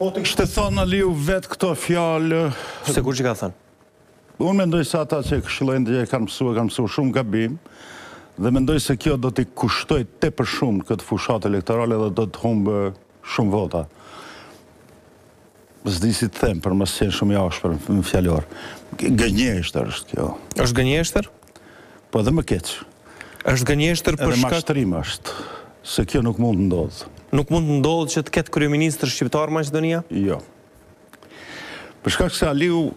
Po të kishte thënë Aliu vetë këto fjalë... Sikur që ka thënë? Unë mendoj se ata që e këshillojnë dhe e kanë mësu, e kanë mësu shumë gabim, dhe mendoj se kjo do t'i kushtoj tepër shumë këtë fushatë elektorale dhe do të humbë shumë vota. S'di si të them, për mos me qenë shumë i ashpër në fjallor. Gënjeshtër është kjo. është gënjeshtër? Po edhe më keq. Është gënjeshtër për shkak... Edhe mashtrim është, se kjo nuk mund të ndodhë. Nuk mund të ndodhë që të ketë kryeministër shqiptar Maqedonia? Jo. Për shkak se Aliu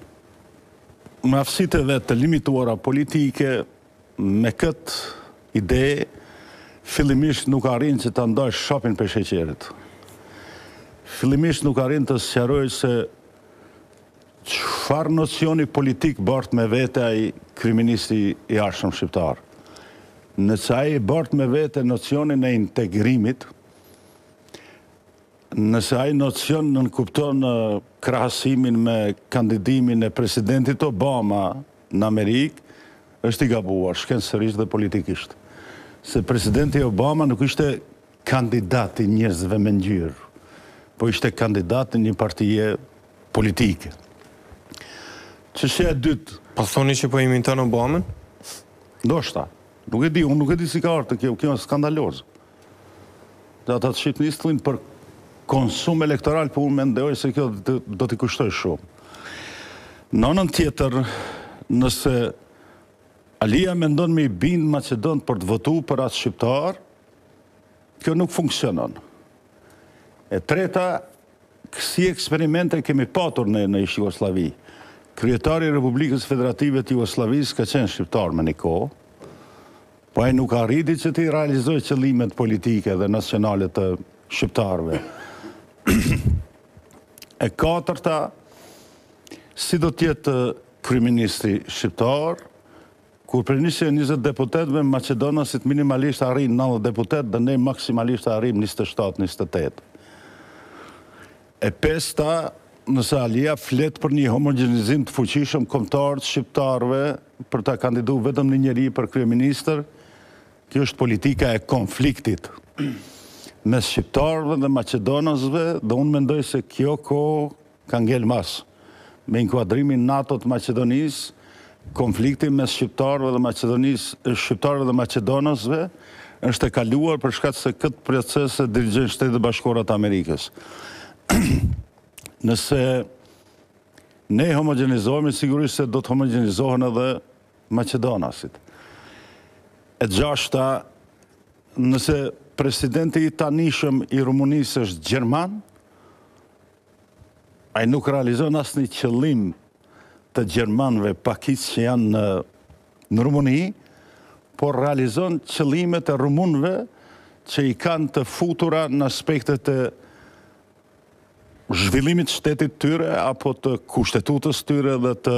me aftësitë e veta të limituara politike, me këtë ide, fillimisht nuk arrin që të ndajë shapin prej sheqerit. Fillimisht nuk arrin të sqarojë se Çfarë nocioni politik bart me vete ai kryeministri i ardhshëm shqiptar? Nëse ai e bart me vete nocionin e integrimit, nëse ai nocion nënkupton krahasimin me kandidimin e presidentit Obama në Amerikë, është i gabuar shkencërisht dhe politikisht. Se presidenti Obama nuk ishte kandidat i njerëzve me ngjyrë, po ishte kandidat i një partie politike. Çështja e dytë. Po thoni që po imiton Obamën? Ndoshta. Nuk e di, unë nuk e di si ka ardhur kjo, kjo është skandaloze. Dhe ata t'qitën n'sulm për konsum elektoral, po unë mendoj se kjo do t'i kushtoj shumë. Në anën tjetër, nëse Alia mendon me i bind maqedonët për të votu për atë shqiptar kjo nuk funksionon e treta kësi eksperimente kemi patur ne në ish-Jugosllavi kryetari i republikës federative të Jugosllavisë ka qenë shqiptar me një kohë po ai nuk arriti që t'i realizojë qëllimet politike dhe nacionale të shqiptarëve e katërta Si do të jetë kryeministri shqiptar, kur prej njëqind e njëzet deputetëve maqedonasit minimalisht arrijnë nëntëdhjetë deputetë dhe ne maksimalisht arrijmë njëzet e shtatë, njëzet e tetë? E pesta, nëse Alia flet për një homogjenizim të fuqishëm kombëtar të shqiptarëve për ta kandidu vetëm një njeri për kryeministër, kjo është politika e konfliktit mes shqiptarëve dhe maqedonasve dhe unë mendoj se kjo kohë Ka ngel mas. Me inkuadrimin në NATO të Maqedonisë, konflikti mes shqiptarëve dhe Maqedonisë, shqiptarëve dhe maqedonasve është e kaluar për shkak se këtë proces e dirigjojnë Shtetet e Bashkuara të Amerikës. Nëse ne homogjenizohemi, sigurisht se do të homogjenizohen edhe maqedonasit. E gjashta, nëse presidenti i tanishëm i Rumunisë është gjerman, Ai nuk realizon asnjë qëllim të gjermanëve pakicë që janë në në Rumuni, por realizon qëllimet e rumunëve që i kanë të futura në aspektet e zhvillimit të shtetit tyre apo të kushtetutës tyre dhe të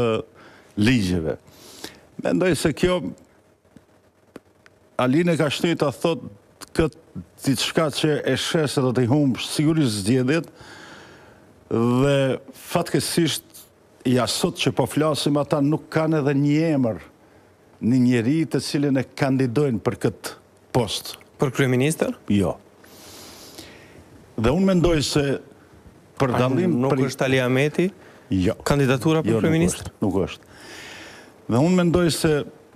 ligjeve. Mendoj se kjo Alinë e ka shty ta thotë kët diçka që e sheh se do t'i humbë sigurisht zgjedhjet dhe fatkeqësisht ja sot që po flasim ata nuk kanë edhe një emër një njeri të cilin e kandidojnë për këtë post. Për kryeministër? Jo. Dhe unë mendoj se për dallim për Nuk është Ali Ahmeti? Jo. Kandidatura për kryeministër? Jo. Nuk është. Dhe unë mendoj se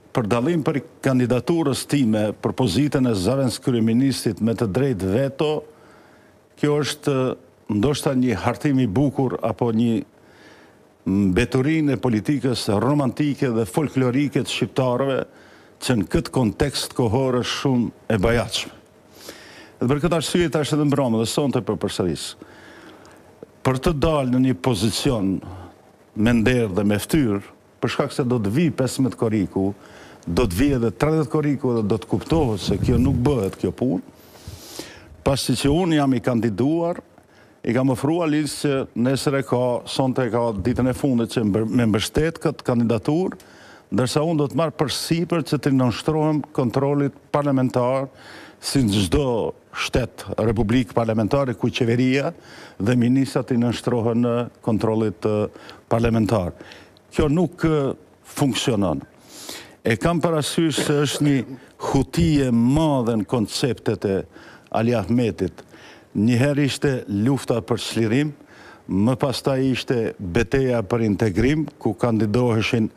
Për dallim prej kandidaturës time për pozitën e zëvendëskryeministrit me të drejtë vetoje, kjo është ndoshta një hartim i bukur apo një mbeturinë e politikës romantike dhe folklorike të shqiptarëve që në këtë kontekst kohor është shumë e bajatshme. Dhe për këtë arsye tash edhe mbrëmë dhe sonte po përsëris. Për të dalë në një pozicion me nder dhe me ftyrë, Për shkak se do të vijë pesëmbëdhjetë korriku, do të vijë edhe tridhjetë korriku dhe do të kuptohet se kjo nuk bëhet kjo punë, pasi që unë jam i kandiduar, i kam ofruar Alisë që nesër e ka, sonte e ka ditën e fundit që me mbështet këtë kandidaturë, ndërsa unë do të marr përsipër që t'i nënshtrohem kontrollit parlamentar si çdo shtet, republikë parlamentare ku qeveria dhe ministrat t'i nënshtrohen kontrollit parlamentar. Kjo nuk funksionon. E kam parasysh se është një huti e madhe në konceptet e Ali Ahmetit. Njëherë ishte lufta për çlirim, më pastaj ishte beteja për integrim, ku kandidoheshin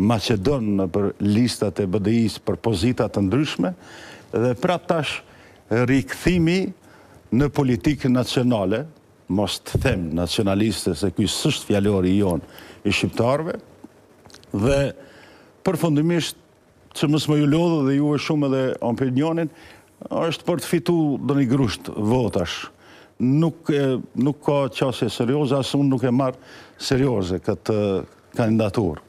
maqedonë nëpër listat e BDI-së për pozita të ndryshme dhe prapë tash rikthimi në politikë nacionale, mos të them nacionaliste se ky s'është fjalori i jonë i shqiptarëve, dhe përfundimisht që mos me ju lodhë edhe juve shumë edhe opinionin, është për të fitu ndonjë grusht votash. Nuk nuk ka qasje serioze as unë nuk e marr serioze këtë kandidaturë.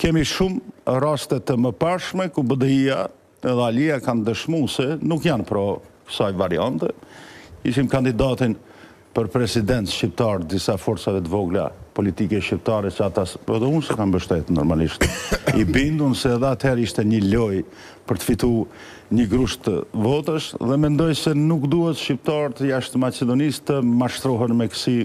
Kemi shumë raste të mëparshme ku BDI-ja edhe Aliu kanë dëshmu se nuk janë pro kësaj variante. Kishim kandidatin për president shqiptar të disa forcave të vogla politike shqiptare që ata, edhe unë s'e kam mbështetë normalisht, i bindun se edhe atëherë ishte një lojë për të fitu një grusht votash dhe mendoj se nuk duhet shqiptarët jashtë Maqedonisë të mashtrohen me kësi